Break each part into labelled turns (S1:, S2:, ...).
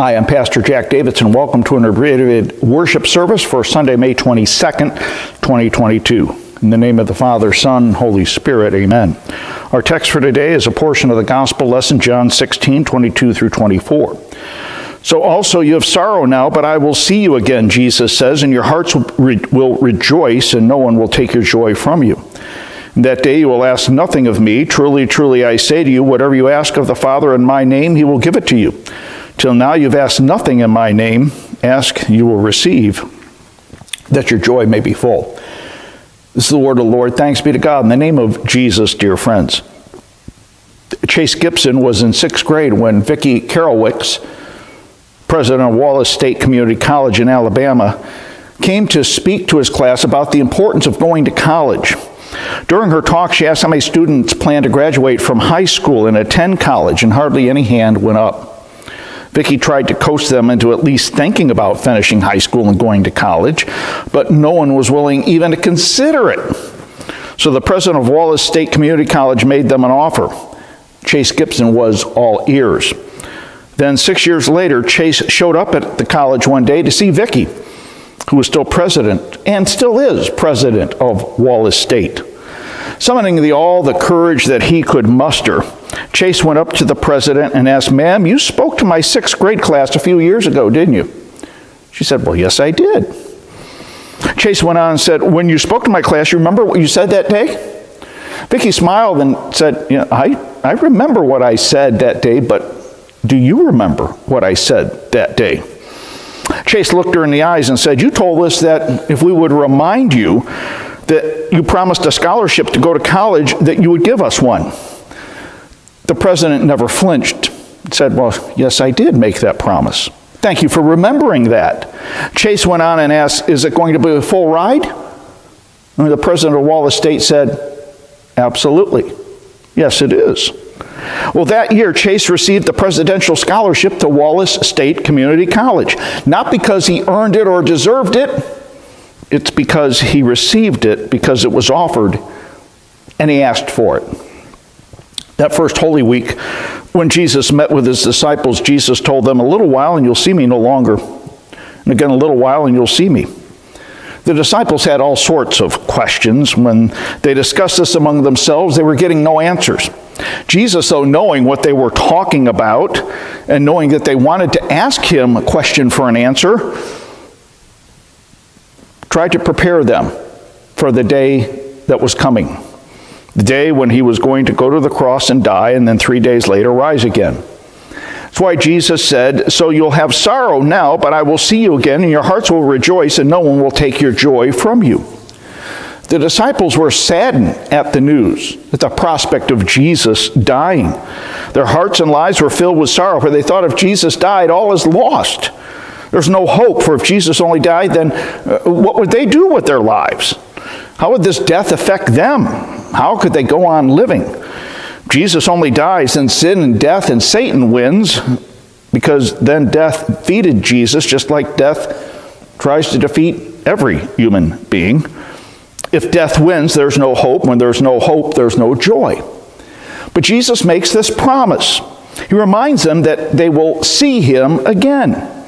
S1: Hi, I'm Pastor Jack Davidson. Welcome to an abbreviated worship service for Sunday, May 22nd, 2022. In the name of the Father, Son, Holy Spirit, amen. Our text for today is a portion of the gospel lesson, John 16, 22 through 24. So also you have sorrow now, but I will see you again, Jesus says, and your hearts will, re- will rejoice, and no one will take your joy from you. That day you will ask nothing of me. Truly, truly, I say to you, whatever you ask of the Father in my name, he will give it to you. Till now you've asked nothing in my name. Ask, you will receive, that your joy may be full. This is the word of the Lord. Thanks be to God. In the name of Jesus, dear friends. Chase Gibson was in sixth grade when Vicki Karolewics, president of Wallace State Community College in Alabama, came to speak to his class about the importance of going to college. During her talk, she asked how many students plan to graduate from high school and attend college, and hardly any hand went up. Vicki tried to coax them into at least thinking about finishing high school and going to college, but no one was willing even to consider it. So the president of Wallace State Community College made them an offer. Chase Gibson was all ears. Then, six years later, Chase showed up at the college one day to see Vicki, who was still president and still is president of Wallace State. Summoning the, all the courage that he could muster, Chase went up to the president and asked, Ma'am, you spoke to my sixth grade class a few years ago, didn't you? She said, Well, yes, I did. Chase went on and said, When you spoke to my class, you remember what you said that day? Vicki smiled and said, "Yeah, I, I remember what I said that day, but do you remember what I said that day? Chase looked her in the eyes and said, You told us that if we would remind you that you promised a scholarship to go to college, that you would give us one. The president never flinched. Said, Well, yes, I did make that promise. Thank you for remembering that. Chase went on and asked, Is it going to be a full ride? And the president of Wallace State said, Absolutely. Yes, it is. Well, that year, Chase received the presidential scholarship to Wallace State Community College. Not because he earned it or deserved it, it's because he received it because it was offered and he asked for it. That first Holy Week, when Jesus met with his disciples, Jesus told them, A little while and you'll see me no longer. And again, a little while and you'll see me. The disciples had all sorts of questions. When they discussed this among themselves, they were getting no answers. Jesus, though, knowing what they were talking about and knowing that they wanted to ask him a question for an answer, tried to prepare them for the day that was coming the day when he was going to go to the cross and die, and then three days later rise again. That's why Jesus said, So you'll have sorrow now, but I will see you again, and your hearts will rejoice, and no one will take your joy from you. The disciples were saddened at the news, at the prospect of Jesus dying. Their hearts and lives were filled with sorrow, for they thought if Jesus died, all is lost. There's no hope, for if Jesus only died, then uh, what would they do with their lives? How would this death affect them? How could they go on living? Jesus only dies, and sin and death and Satan wins because then death defeated Jesus, just like death tries to defeat every human being. If death wins, there's no hope. When there's no hope, there's no joy. But Jesus makes this promise. He reminds them that they will see him again.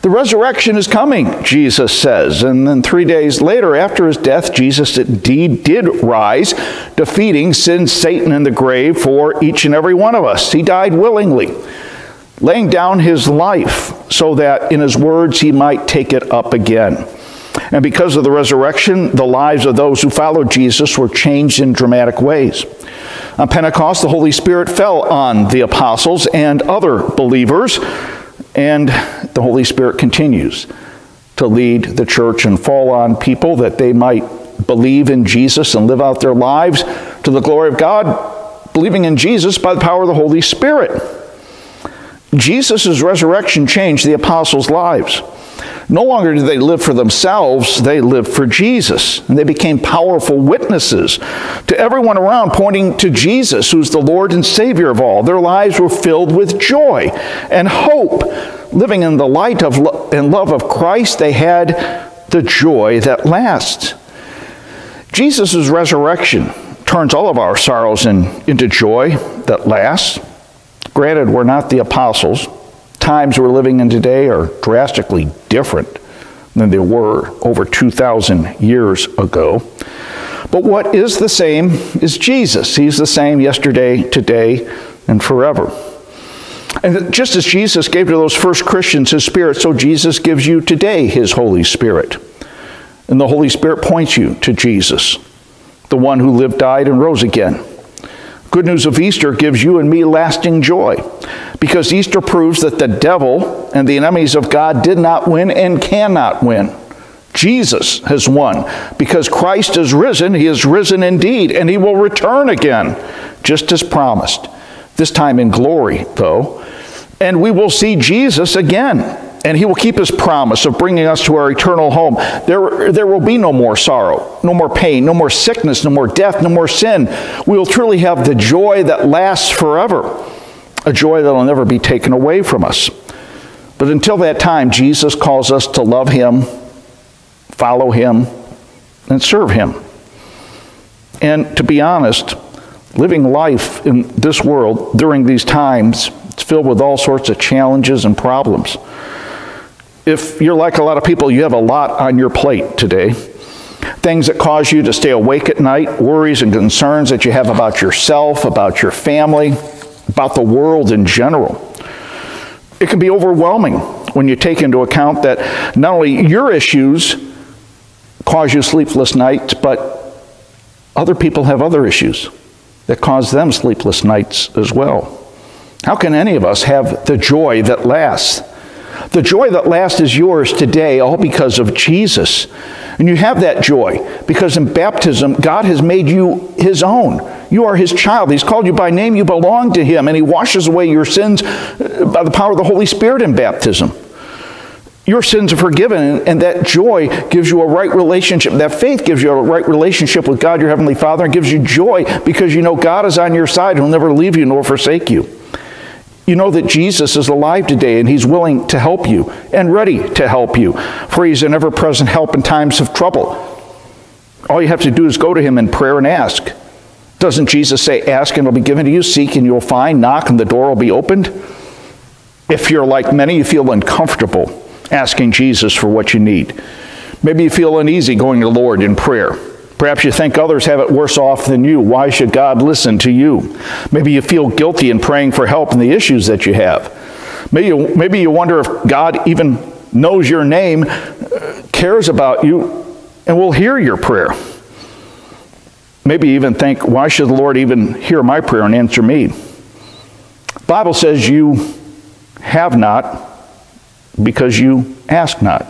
S1: The resurrection is coming, Jesus says. And then three days later, after his death, Jesus indeed did rise, defeating sin, Satan, and the grave for each and every one of us. He died willingly, laying down his life so that, in his words, he might take it up again. And because of the resurrection, the lives of those who followed Jesus were changed in dramatic ways. On Pentecost, the Holy Spirit fell on the apostles and other believers and the Holy Spirit continues to lead the church and fall on people that they might believe in Jesus and live out their lives to the glory of God, believing in Jesus by the power of the Holy Spirit. Jesus' resurrection changed the apostles' lives. No longer did they live for themselves, they lived for Jesus. And they became powerful witnesses to everyone around, pointing to Jesus, who's the Lord and Savior of all. Their lives were filled with joy and hope. Living in the light of lo- and love of Christ, they had the joy that lasts. Jesus' resurrection turns all of our sorrows in, into joy that lasts. Granted, we're not the apostles. Times we're living in today are drastically different than they were over 2,000 years ago. But what is the same is Jesus. He's the same yesterday, today, and forever. And just as Jesus gave to those first Christians his Spirit, so Jesus gives you today his Holy Spirit. And the Holy Spirit points you to Jesus, the one who lived, died, and rose again. Good news of Easter gives you and me lasting joy because Easter proves that the devil and the enemies of God did not win and cannot win. Jesus has won. Because Christ is risen, he is risen indeed, and he will return again, just as promised. This time in glory, though. And we will see Jesus again. And he will keep his promise of bringing us to our eternal home. There, there will be no more sorrow, no more pain, no more sickness, no more death, no more sin. We will truly have the joy that lasts forever, a joy that will never be taken away from us. But until that time, Jesus calls us to love him follow him, and serve him. And to be honest, living life in this world during these times, it's filled with all sorts of challenges and problems. If you're like a lot of people, you have a lot on your plate today. Things that cause you to stay awake at night, worries and concerns that you have about yourself, about your family, about the world in general. It can be overwhelming when you take into account that not only your issues, cause you sleepless nights, but other people have other issues that cause them sleepless nights as well. How can any of us have the joy that lasts? The joy that lasts is yours today, all because of Jesus. And you have that joy because in baptism, God has made you His own. You are His child. He's called you by name. You belong to Him. And He washes away your sins uh, by the power of the Holy Spirit in baptism your sins are forgiven, and that joy gives you a right relationship. That faith gives you a right relationship with God, your Heavenly Father, and gives you joy because you know God is on your side. He'll never leave you nor forsake you. You know that Jesus is alive today and He's willing to help you and ready to help you, for He's an ever present help in times of trouble. All you have to do is go to Him in prayer and ask. Doesn't Jesus say, Ask and it'll be given to you, seek and you'll find, knock and the door will be opened? If you're like many, you feel uncomfortable asking Jesus for what you need. Maybe you feel uneasy going to the Lord in prayer. Perhaps you think others have it worse off than you. Why should God listen to you? Maybe you feel guilty in praying for help in the issues that you have. Maybe you, maybe you wonder if God even knows your name, uh, cares about you, and will hear your prayer. Maybe you even think, why should the Lord even hear my prayer and answer me? The Bible says you have not because you ask not.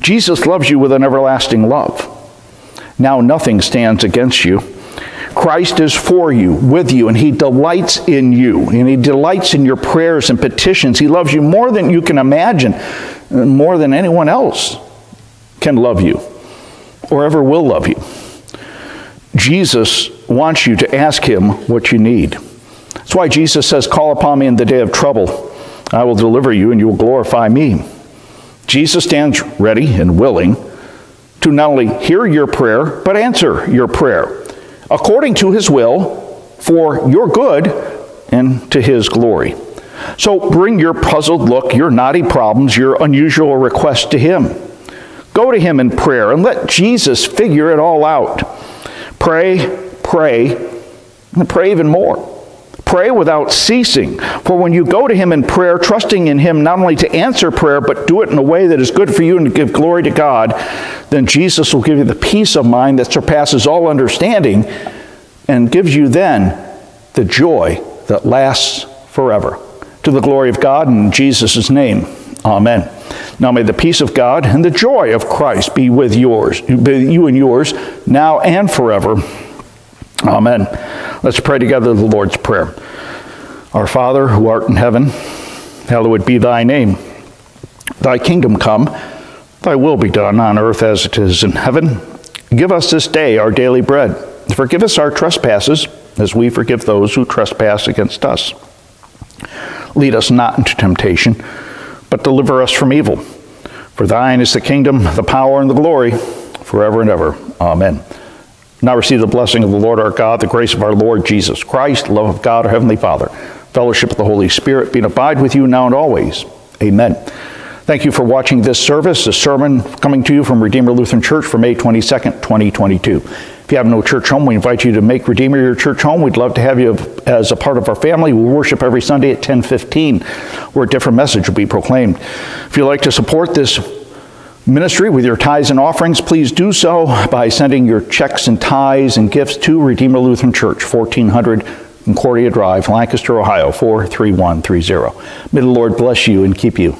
S1: Jesus loves you with an everlasting love. Now nothing stands against you. Christ is for you, with you, and He delights in you, and He delights in your prayers and petitions. He loves you more than you can imagine, more than anyone else can love you or ever will love you. Jesus wants you to ask Him what you need. That's why Jesus says, Call upon me in the day of trouble I will deliver you and you will glorify me. Jesus stands ready and willing to not only hear your prayer, but answer your prayer according to his will for your good and to his glory. So bring your puzzled look, your knotty problems, your unusual requests to him. Go to him in prayer and let Jesus figure it all out. Pray, pray, and pray even more. Pray without ceasing. For when you go to Him in prayer, trusting in Him not only to answer prayer, but do it in a way that is good for you and to give glory to God, then Jesus will give you the peace of mind that surpasses all understanding and gives you then the joy that lasts forever. To the glory of God in Jesus' name. Amen. Now may the peace of God and the joy of Christ be with yours, you and yours, now and forever. Amen. Let's pray together the Lord's Prayer. Our Father, who art in heaven, hallowed be thy name. Thy kingdom come, thy will be done on earth as it is in heaven. Give us this day our daily bread. Forgive us our trespasses, as we forgive those who trespass against us. Lead us not into temptation, but deliver us from evil. For thine is the kingdom, the power, and the glory, forever and ever. Amen. Now receive the blessing of the Lord our God, the grace of our Lord Jesus Christ, love of God, our Heavenly Father, fellowship of the Holy Spirit be and abide with you now and always. Amen. Thank you for watching this service, a sermon coming to you from Redeemer Lutheran Church for May 22nd, 2022. If you have no church home, we invite you to make Redeemer your church home. We'd love to have you as a part of our family. We worship every Sunday at 10:15, where a different message will be proclaimed. If you'd like to support this ministry with your tithes and offerings, please do so by sending your checks and tithes and gifts to Redeemer Lutheran Church, 1400 Concordia Drive, Lancaster, Ohio 43130. May the Lord bless you and keep you.